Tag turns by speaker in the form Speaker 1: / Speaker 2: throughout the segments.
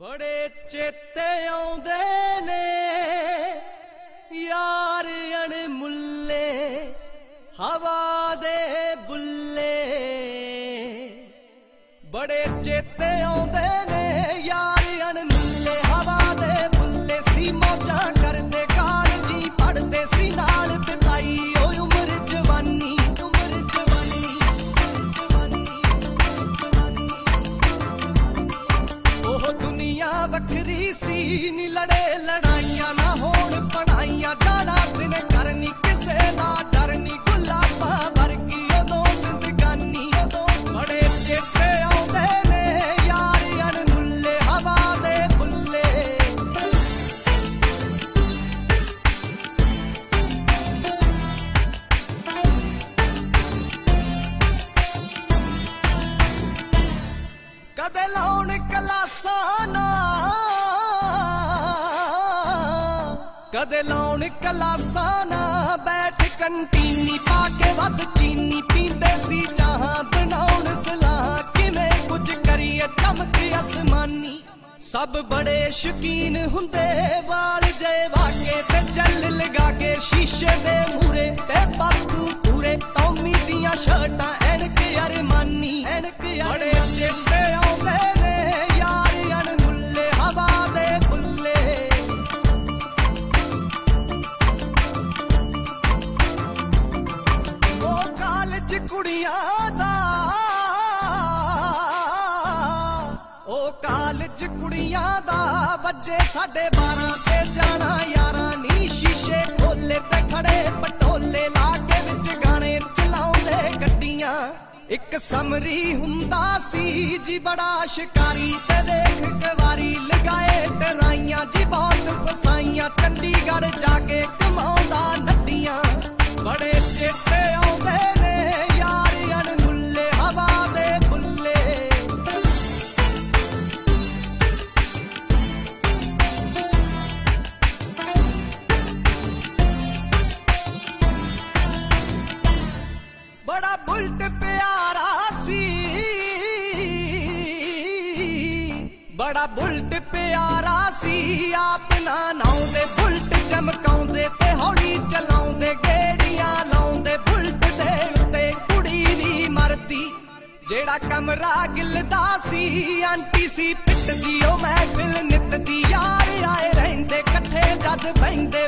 Speaker 1: ਬੜੇ ਚੇਤੇ ਆਉਂਦੇ ਨੇ, ਯਾਰ ਅਣਮੁੱਲੇ, ਹਵਾ ਦੇ ਬੁੱਲੇ। ਬੜੇ ਚੇਤੇ ਆਉਂਦੇ ਨੇ, ਯਾਰ ਅਣਮੁੱਲੇ, ਹਵਾ ਦੇ ਬੁੱਲੇ, ਸੀ ਮੌਜਾਂ ਸੀ ਨੀ ਲੜੇ ਲੜਾਈਆਂ ਨਾ ਹੋਣ ਪੜਾਈਆਂ ਡਾੜਾ ਦਿਨ ਕਰਨੀ ਕਿਸੇ ਦਾ ਡਰ ਨੀ। ਗੁਲਾਬਾਂ ਵਰਗੀ ਉਦੋਂ ਜ਼ਿੰਦਗਾਨੀ ਉਦੋਂ ਬੜੇ ਚੇਤੇ ਆਉਂਦੇ ਨੇ, ਯਾਰ ਅਣਮੁੱਲੇ ਹਵਾ ਦੇ ਫੁੱਲੇ। ਕਦੇ ਲਾਉਣ ਕਲਾਸਾਂ ਕਦੇ ਲਾਉਣ ਕਲਾਸਾਂ ਨਾ ਬੈਠ, ਕੰਟੀਨੀ ਪਾ ਕੇ ਵੱਧ ਚੀਨੀ ਪੀਂਦੇ ਸੀ, ਚਾਹਾਂ ਬਣਾਉਣ ਸਲਾਹ। ਕਿਵੇਂ ਕੁਝ ਕਰੀਏ, ਚਮਕ ਅਸਮਾਨੀ। ਸਭ ਬੜੇ ਸ਼ਕੀਨ ਹੁੰਦੇ, ਵਾਲ ਜੇ ਵਾਕੇ ਤੇ ਜਲ ਲਗਾ ਕੇ ਸ਼ੀਸ਼ੇ ਦੇ ਮੂਰੇ ਤੇ ਬਾਪੂ ਕੁੜੀਆਂ ਦਾ। ਉਹ ਕਾਲਜ ਕੁੜੀਆਂ ਦਾ ਵੱਜੇ ਸਾਡੇ 12 ਤੇ ਜਾਣਾ, ਯਾਰਾਂ ਨੀ ਸ਼ੀਸ਼ੇ ਖੋਲੇ ਤੇ ਖੜੇ ਪਟੋਲੇ ਲਾ ਕੇ ਵਿੱਚ ਗਾਣੇ ਚਲਾਉਂਦੇ ਗੱਡੀਆਂ। ਇੱਕ ਸਮਰੀ ਹੁੰਦਾ ਸੀ ਜੀ ਬੜਾ ਸ਼ਿਕਾਰੀ ਤੇ ਦੇਖ ਕਵਾਰੀ ਲਗਾਏ ਟਰਾਈਆਂ ਜੀ ਬਹੁਤ ਫਸਾਈਆਂ, ਚੰਡੀਗੜ੍ਹ ਬੜਾ ਬੁਲਟ ਪਿਆਰਾ ਸੀ। ਆਪਣਾ ਨਾ ਨਾਉਂਦੇ ਬੁਲਟ ਚਮਕਾਉਂਦੇ ਤੇ ਹੌਲੀ ਚਲਾਉਂਦੇ, ਗੇੜੀਆਂ ਲਾਉਂਦੇ ਬੁਲਟ ਦੇ ਉੱਤੇ ਕੁੜੀ ਵੀ ਮਰਦੀ। ਜਿਹੜਾ ਕਮਰਾ ਗਿਲਦਾ ਸੀ, ਆਂਟੀ ਸੀ ਪਿੱਟਦੀ, ਉਹ ਮਹਿਫਿਲ ਨਿੱਤ ਦੀ ਯਾਰ ਆਏ ਰਹਿੰਦੇ, ਇਕੱਠੇ ਜਦ ਬੈਂਦੇ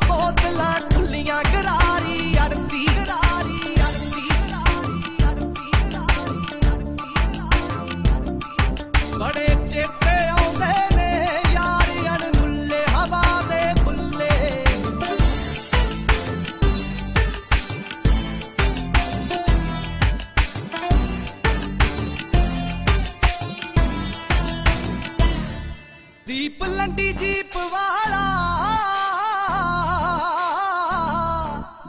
Speaker 1: ਦੀਪ ਲੰਡੀ ਜੀਪ ਵਾਲਾ।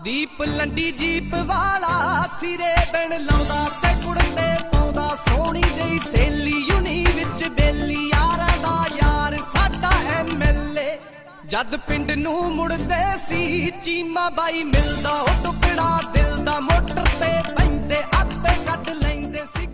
Speaker 1: ਦੀਪ ਲੰਡੀ ਜੀਪ ਵਾਲਾ ਸਿਰੇ ਬਣ ਲਾਉਂਦਾ ਤੇ ਕੁੜਤੇ ਪਾਉਂਦਾ। ਸੋਹਣੀ ਜਿਹੀ ਸੇਲੀ ਯੂਨੀ ਵਿੱਚ ਬੇਲੀ, ਯਾਰਾਂ ਦਾ ਯਾਰ ਸਾਡਾ ਐਮਐਲਏ ਜਦ ਪਿੰਡ ਨੂੰ ਮੁੜਦੇ ਸੀ, ਚੀਮਾ ਬਾਈ ਮਿਲਦਾ, ਉਹ ਟੁਕੜਾ ਦਿਲ ਦਾ ਮੋਟਰ ਤੇ ਪੈਂਦੇ, ਆਪੇ ਕੱਢ ਲੈਂਦੇ ਸੀ।